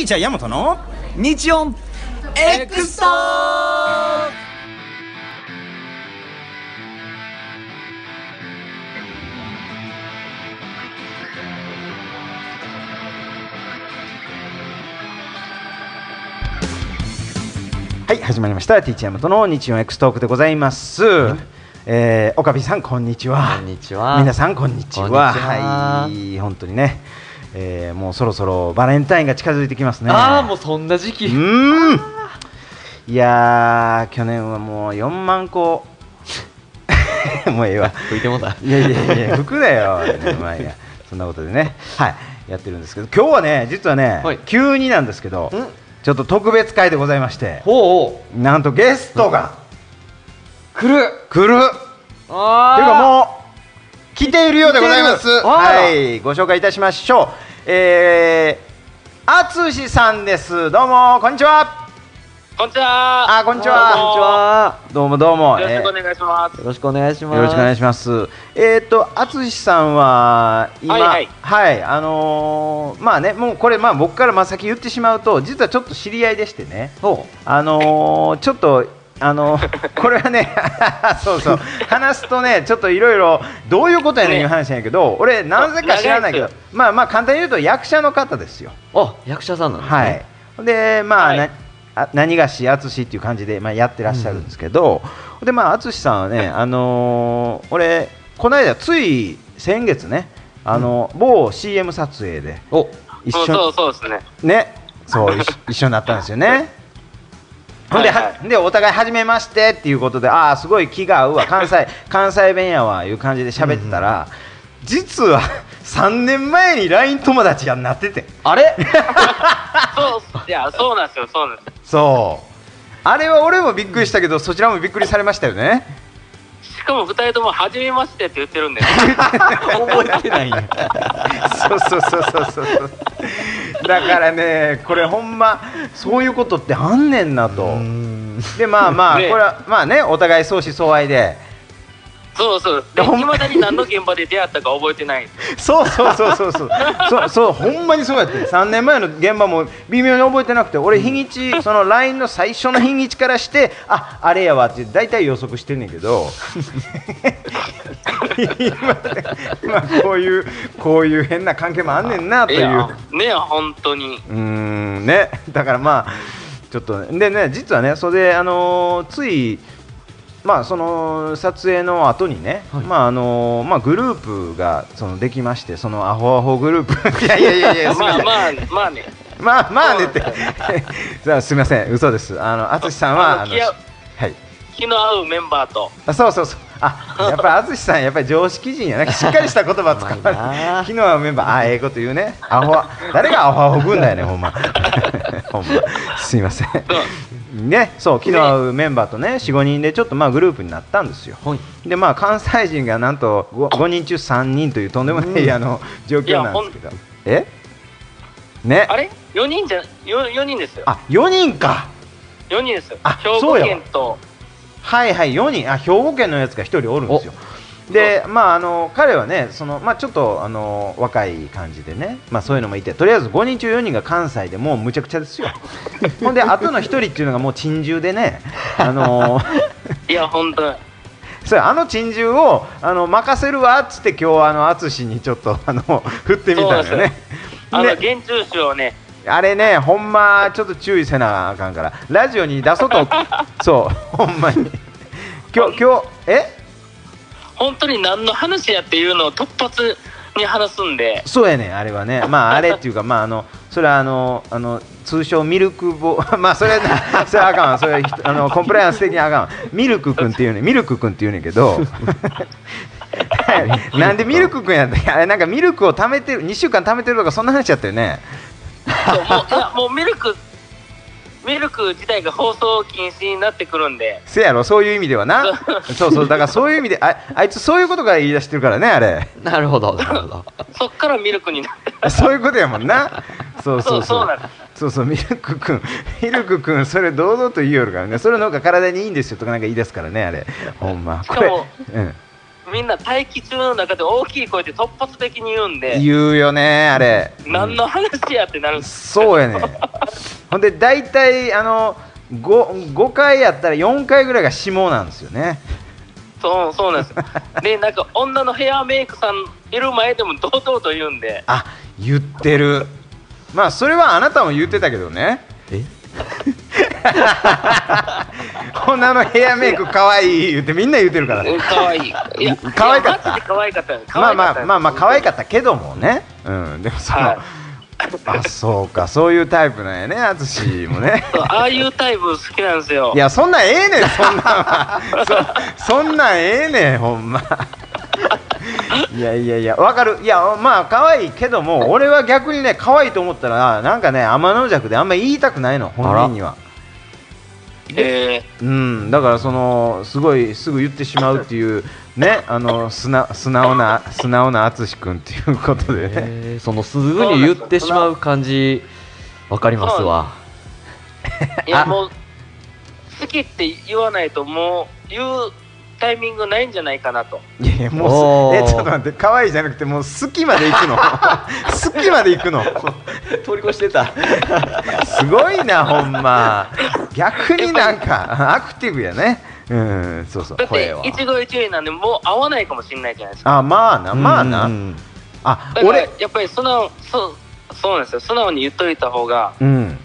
ティーチャーヤマトの日音エクストはい始まりました。ティーチャーヤマトの日曜エクストークでございます、えー、岡部さんこんにちは。こんにちは。皆さんこんにちは。こんにちは。はい。本当にね、えー、もうそろそろバレンタインが近づいてきますね。ああもうそんな時期。うーん。いやー去年はもう4万個。もうええわ。吹いてもだいやいやいや服だよ、まあいいや。そんなことでね。はい。やってるんですけど今日はね実はね、はい。急になんですけどん。ちょっと特別会でございましてほう。なんとゲストが来る。来る、あというかているようでございます。はいご紹介いたしましょう。えー、あつしさんです。どうもこんにちは。こんにちは。あこんにちこんにちは。はどうもどうも。よろしくおえ願いします。よろしくお願いします。ーよろしくお願いします。えっ、とあつしさんは今はいはい。あのーまあねもうこれまあ僕からまあ先言ってしまうと実はちょっと知り合いでしてね。ほあのーちょっとあの これはね そうそう。話すとねちょっといろいろどういうことやねんいう話なんやけど、俺なぜか知らないけどまあまあ簡単に言うと役者の方ですよ。うあ役者さんなんですね。はい。でまあ、はい。なあ何がし淳っていう感じで、まあ、やってらっしゃるんですけど、でまあ淳さんはねあのー俺この間つい先月ねあの、某 CM 撮影でお。一緒にそうそうそうですね。ね、そう一緒になったんですよね。ほんで、はい。ははでお互い初めましてっていうことで、ああすごい気が合うわ、関西関西弁やわいう感じで喋ってたら、実は3年前に LINE 友達がなってて、あれ？そう、いや、そうなんですよ、そうなんです。そう。あれは俺もびっくりしたけど、そちらもびっくりされましたよね。しかも二人とも初めましてって言ってるんで、覚えてないんやそうそうそうそうそうそう。だからね、これほんまそういうことってあんねんなと。でまあまあ、ねこれはまあねお互い相思相愛で。そうそう。で、ほんま未だに何の現場で出会ったか覚えてない。そうそうそうそうそう そうそうほんまにそうやって3年前の現場も微妙に覚えてなくて俺日にちその LINE の最初の日にちからしてああれやわって大体予測してんねんけど 今まあこういうこういう変な関係もあんねんなという。ねえ、本当に。うーんね。だからまあちょっとでね実はねそれであのーついまあその撮影の後にね、はい。まああのーまあグループがそのできましてそのアホアホグループ。いやいやいやいやすみません。まあまあ、まあね。まあまあねって。さあすみません。嘘です。あの淳さんはあのあの気はい。気の合うメンバーと。あそうそうそうあやっぱり淳さんやっぱり常識人やな。しっかりした言葉使わ 昨日はメンバーあええこと言うね。アホは。誰がアホアホ軍だよねほんま。ほんま。すいません。ねそう昨日メンバーとね45人でちょっとまあグループになったんですよ。はい。でまあ関西人がなんと 5, 5人中3人というとんでもない、あの状況なんですけど。え？ね。あれ ?4 人じゃ、4, 4人ですよ。あ4人か。4人ですよ。あ。兵庫県と、はいはい4人あ兵庫県のやつが1人おるんですよ。でまああの彼はねそのまあちょっとあの若い感じでねまあそういうのもいてとりあえず5人中4人が関西でもうむちゃくちゃですよ。ほんであとの1人っていうのがもう珍獣でねあのいや、本当それあの珍獣をあの任せるわっつって今日あの淳にちょっとあの振ってみたのよね。あの、で厳重種をね、あれねほんまちょっと注意せなあかんから。ラジオに出そうと そうほんまに。今日今日え？本当に何の話やっていうのを突発に話すんで、そうやねんあれはね。まああれっていうかまああのそれはあのあの通称ミルクボ まあそれはねそれはあかんわ。それはひあのコンプライアンス的にあかんわ。ミルク君っていうねミルク君っていうねんけど。なんでミルク君やったあれなんかミルクを貯めてる2週間貯めてるとかそんな話やったよねそうもういやもうミルクミルク自体が放送禁止になってくるんで。せやろそういう意味ではな。そう。そうだからそういう意味でああいつそういうことが言い出してるからねあれ。なるほどなるほど。そっからミルクになってそういうことやもんな。そうそうそう。そうそうなんですそうそうミルクくんミルクくんそれ堂々と言いよるからね。それの方が体にいいんですよとかなんか言い出すからねあれ。ほんま。これしかもうんみんな待機中の中で大きい声で突発的に言うんで、言うよねあれ。何の話やってなるんですそうやね ほんで大体あの 5, 5回やったら4回ぐらいが下なんですよね。そうそうなんです。よ。で、なんか女のヘアメイクさんいる前でも堂々と言うんで、あ言ってる。まあそれはあなたも言ってたけどね。え？女のヘアメイクかわいい言ってみんな言ってるから。うん可愛い。いや、可愛かった。かったまあま愛かったよ。あまあまあ可愛かったけどもね。うんでもその、はい。あそうかそういうタイプなんやね淳もね。ああいうタイプ好きなんですよ。いやそんなんええねんそんなんは。そそんなんええねんほんま。いやいやいやわかる。いやまあ可愛いけども俺は逆にね可愛いと思ったらなんかね天の弱であんま言いたくないの本人にはえうんだからそのすごいすぐ言ってしまうっていうねあの素直素直な素直な淳君っていうことでね。えーそのすぐに言ってしまう感じわかりますわ。ー、いやもう好きって言わないともう言うタイミングないんじゃないかなと。いやいやもうすえちょっと待って可愛いじゃなくてもう好きまで行くの。好きまで行くの。通り越してた。すごいなほんま逆になんか アクティブやね。うんそうそうだって声は。一期一会なんでもう会わないかもしれないじゃないですか。あまあなまあな、うんあ俺やっぱり素直そうそうなんですよ。素直に言っといた方がうん。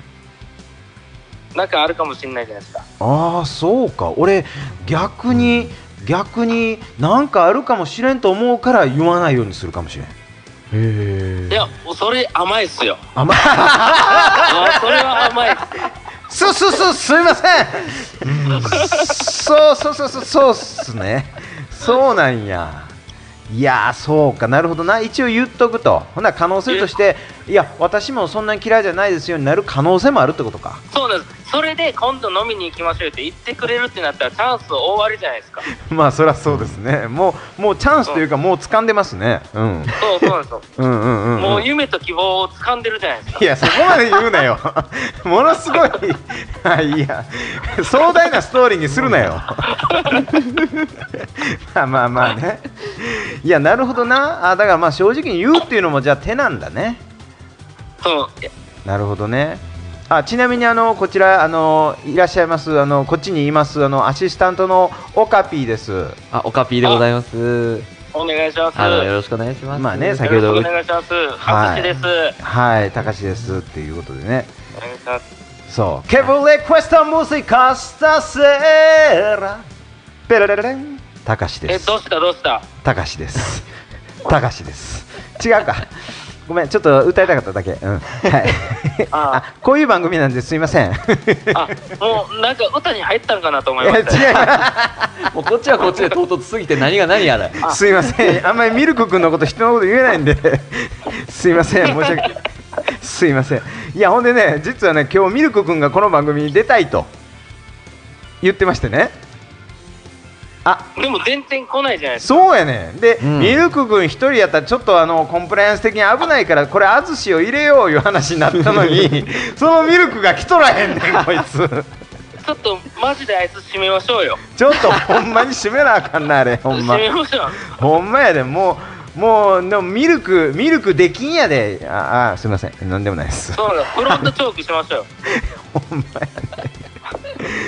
なんかあるかもしれないじゃないですか。ああそうか。俺逆に、逆になんかあるかもしれんと思うから言わないようにするかもしれん。へえいやそれ甘いっすよ。あまあそれは甘いっす。そうそうそうすいません、うんそうそうそうそうそうっすね。そうなんや。いやーそうか。なるほどな。一応言っとくと。ほな可能性としていや私もそんなに嫌いじゃないですよになる可能性もあるってことか。そうなんです。それで今度飲みに行きましょうって言ってくれるってなったらチャンス大ありじゃないですか。まあそりゃそうですね。もうもうチャンスというかもう掴んでますね。うん。そうそうなんですよ。うんうんうん、うん、もう夢と希望を掴んでるじゃないですか。いやそこまで言うなよ。ものすごい。あいや。壮大なストーリーにするなよ。まあまあまあね。いやなるほどな。あだからまあ正直に言うっていうのもじゃあ手なんだねそう。なるほどねあちなみにあのこちらあのいらっしゃいますあのこっちにいますあのアシスタントのオカピーですあオカピーでございますお願いします。あのよろしくお願いしますまあねよ先ほどお願いします。はい私です。はいたかしですっていうことでねお願いします。そう。Che vuole questa musica stasera? ペララララン。たかしでえ、すど。うした？どうした？たかしです。たかしです。違うか。ごめん、ちょっと歌いたかっただけ。うん。はい。ああ、こういう番組なんですいません。いあ、もうなんか歌に入ったんかなと思いました。いまもうこっちはこっちで唐突すぎて何が何やらす。すいません。あんまりミルク君のこと人のこと言えないんで。すいません。申し訳すいません。いや、ほんでね、実はね、今日ミルク君がこの番組に出たいと言ってましてね。あ、でも全然来ないじゃないですか。そうやねん。で、うん。ミルク君一人やったらちょっとあのコンプライアンス的に危ないからこれ淳を入れよういう話になったのに そのミルクが来とらへんねんこいつ。ちょっとマジであいつ締めましょうよ。ちょっとほんまに締めなあかんなあれほんま。締めましょう。ほんまやで。もうもうでもミルクミルクできんやで。ああすいません。なんでもないです。そうだ、フロントチョークしましょうよ。ほんまやね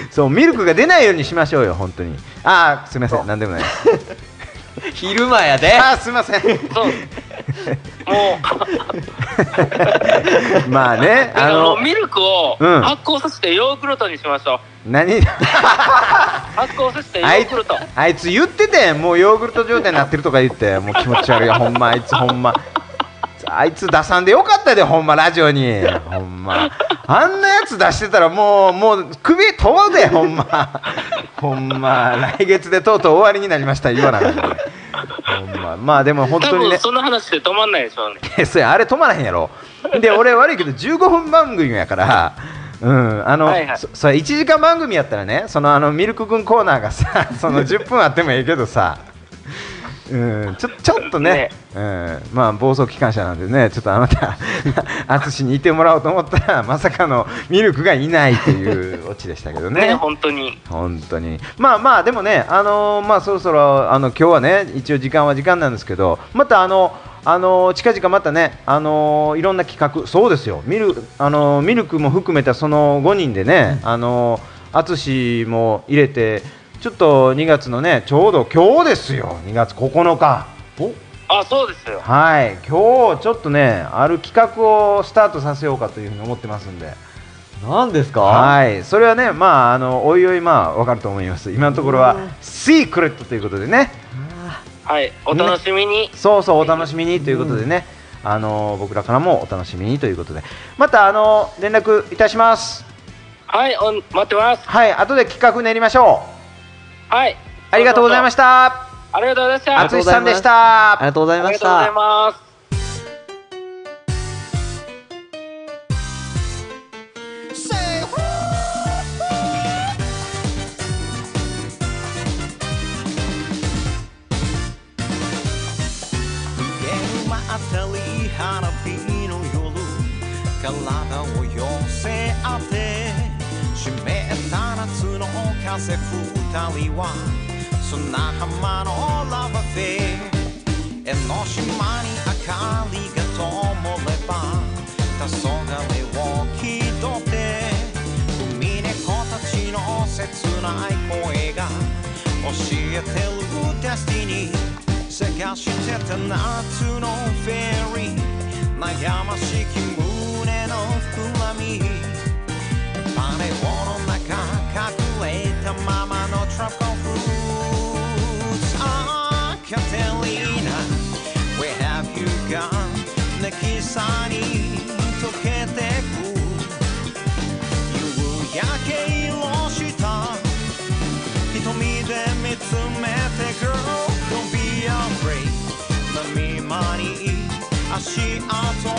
そうミルクが出ないようにしましょうよ本当にああすいません。なんでもないです。昼間やで。ああすいません。そう。もう、まあねあのミルクをうん。発酵させてヨーグルトにしましょう。何？発酵させてヨーグルト。あいつ言っててもうヨーグルト状態になってるとか言ってもう気持ち悪いよほんまあいつほんま。あいつ出さんでよかったでほんまラジオに。ほんま。あんなやつ出してたらもうもう首飛ぶでほんまほんま来月でとうとう終わりになりました言わなかったねほんま。まあでも本多当にね。分その話で止まんないでしょうね。え それあれ止まらへんやろ。で俺悪いけど15分番組やからうんあの、はいはい。そそれ1時間番組やったらねそのあのミルク君コーナーがさその10分あってもええけどさうん、ちょちょっとねね。うん、まあ暴走機関車なんでねちょっとあなた 淳にいてもらおうと思ったらまさかのミルクがいないというオチでしたけどね。ね、本当に。本当に。まあまあでもねあのーまあそろそろあの今日はね一応時間は時間なんですけどまたあのあのー近々またねあのーいろんな企画そうですよ。ミルあのーミルクも含めたその5人でね、あの淳も入れてちょっと2月のねちょうど今日ですよ2月9日あ、そうですよ。はい今日ちょっとねある企画をスタートさせようかというふうに思ってますんで何ですか？はい、それはね、まあ、あのおいおい、まあ、わかると思います。今のところはうん、シークレットということでね。はい、お楽しみに。そうそう、お楽しみにということでね。あの僕らからもお楽しみにということで、またあの連絡いたします。はい、おん待ってます。はい、後で企画練りましょう。はい。ありがとうございましした。た。ありがとうございました。あつしさんでしあたり。がとうございましありがとうございたます。「ゲまったり花火の夜」「体を寄の風二人は砂浜のラバフェ。江ノ島に明かりが灯れば黄昏を気取って海猫たちの切ない声が教えてるデスティニー。探してた夏のフェリー。悩ましき胸の膨らみ。she ought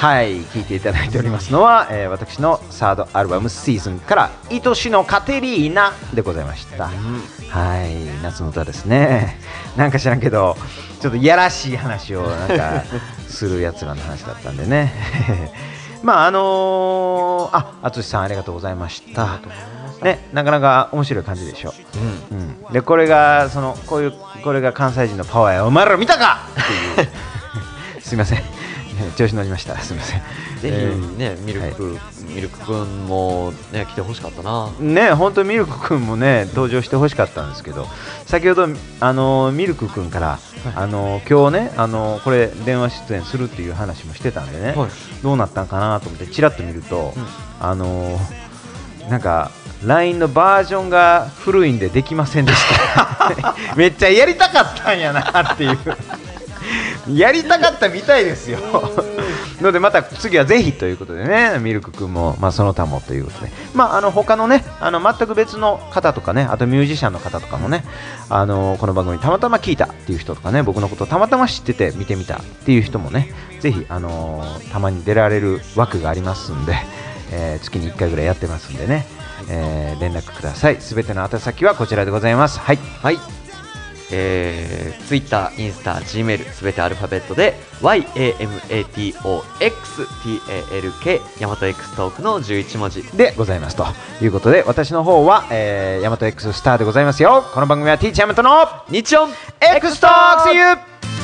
はい、聞いていただいておりますのは、えー私のサードアルバム「シーズンから「愛しのカテリーナ」でございました、はい夏の歌ですね。なんか知らんけどちょっといやらしい話をなんか するやつらの話だったんでね。まああのー、あ淳さんありがとうございました。ねなかなか面白い感じでしょ。うん、でこれがそのこういうこれが関西人のパワーやお前ら見たかっていう。すいません。ね調子乗りました。すいません。ぜえひね、ミルク、ミルクくんもね、来てほしかったな。ーね本当ミルク君もね登場してほしかったんですけど先ほどあのミルク君から、あの今日ねあのこれ電話出演するっていう話もしてたんでね、はい。どうなったんかなと思ってちらっと見ると、あのなんか LINE のバージョンが古いんでできませんでした。めっちゃやりたかったんやなっていうやりたかったみたいですよ。のでまた次はぜひということでねミルク君も、まあ、その他もということで、まあ、あの他のねあの全く別の方とかねあとミュージシャンの方とかもねあのこの番組たまたま聞いたっていう人とかね僕のことをたまたま知ってて見てみたっていう人もねぜひあのたまに出られる枠がありますんで、えー月に1回ぐらいやってますんでね、えー連絡ください。すべての宛先はこちらでございます。はい。はい。えー、Twitter、インスタ、Gmail、すべてアルファベットで、YAMATOXTALK、ヤマト X トークの11文字。でございますということで私の方は、えー、ヤマト X スターでございますよこの番組はティーチャーヤマトの日曜 X トーク See you!